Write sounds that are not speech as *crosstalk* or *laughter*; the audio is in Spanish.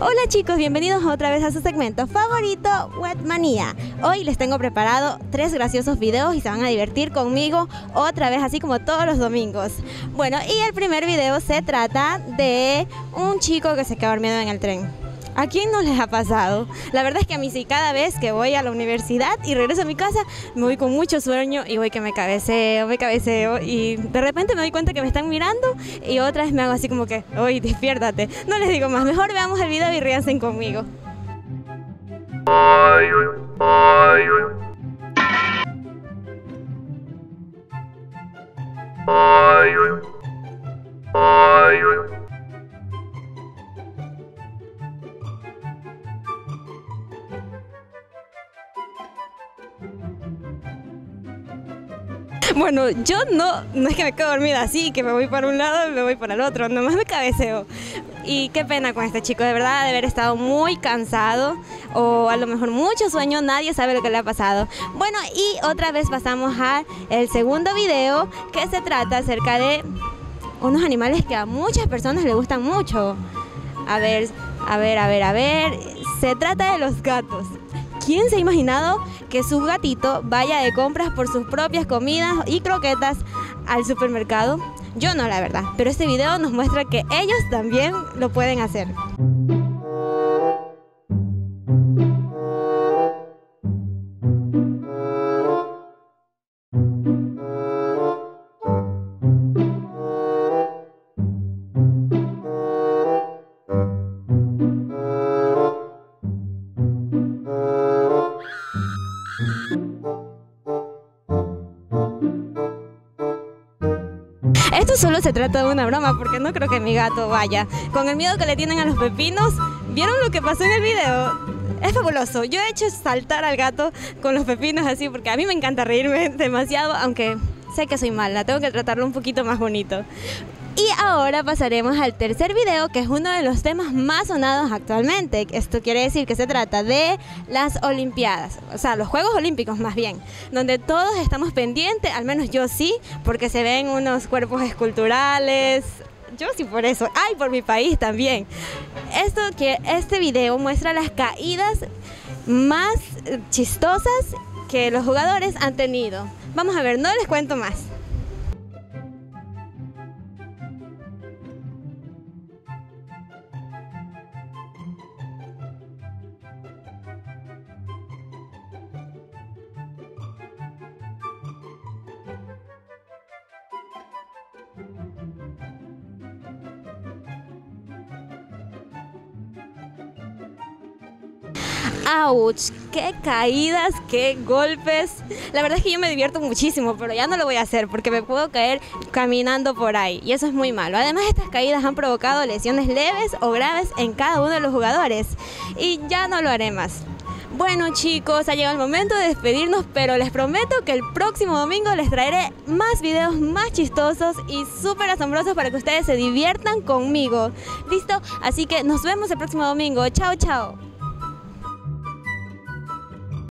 Hola chicos, bienvenidos otra vez a su segmento favorito, Webmanía. Hoy les tengo preparado tres graciosos videos y se van a divertir conmigo otra vez, así como todos los domingos. Bueno, y el primer video se trata de un chico que se quedó dormido en el tren. ¿A quién no les ha pasado? La verdad es que a mí sí, cada vez que voy a la universidad y regreso a mi casa, me voy con mucho sueño y voy que me cabeceo, me cabeceo y de repente me doy cuenta que me están mirando y otra vez me hago así como que, oye, despiértate. No les digo más, mejor veamos el video y ríanse conmigo. *laughs* Bueno, yo no, no es que me quedo dormida así, que me voy para un lado y me voy para el otro, nomás me cabeceo. Y qué pena con este chico, de verdad, de haber estado muy cansado o a lo mejor mucho sueño, nadie sabe lo que le ha pasado. Bueno, y otra vez pasamos al segundo video que se trata acerca de unos animales que a muchas personas les gustan mucho. A ver, a ver, a ver, a ver, se trata de los gatos. ¿Quién se ha imaginado que su gatito vaya de compras por sus propias comidas y croquetas al supermercado? Yo no, la verdad, pero este video nos muestra que ellos también lo pueden hacer. Esto solo se trata de una broma porque no creo que mi gato vaya. Con el miedo que le tienen a los pepinos, ¿vieron lo que pasó en el video? Es fabuloso. Yo he hecho saltar al gato con los pepinos así porque a mí me encanta reírme *laughs* demasiado, aunque sé que soy mala, tengo que tratarlo un poquito más bonito. Y ahora pasaremos al tercer video, que es uno de los temas más sonados actualmente. Esto quiere decir que se trata de las Olimpiadas, o sea, los Juegos Olímpicos más bien, donde todos estamos pendientes, al menos yo sí, porque se ven unos cuerpos esculturales. Yo sí por eso. Ay, por mi país también. Esto que este video muestra las caídas más chistosas que los jugadores han tenido. Vamos a ver, no les cuento más. ¡Auch! ¡Qué caídas! ¡Qué golpes! La verdad es que yo me divierto muchísimo, pero ya no lo voy a hacer porque me puedo caer caminando por ahí y eso es muy malo. Además, estas caídas han provocado lesiones leves o graves en cada uno de los jugadores y ya no lo haré más. Bueno chicos, ha llegado el momento de despedirnos, pero les prometo que el próximo domingo les traeré más videos más chistosos y súper asombrosos para que ustedes se diviertan conmigo. ¿Listo? Así que nos vemos el próximo domingo. Chao, chao.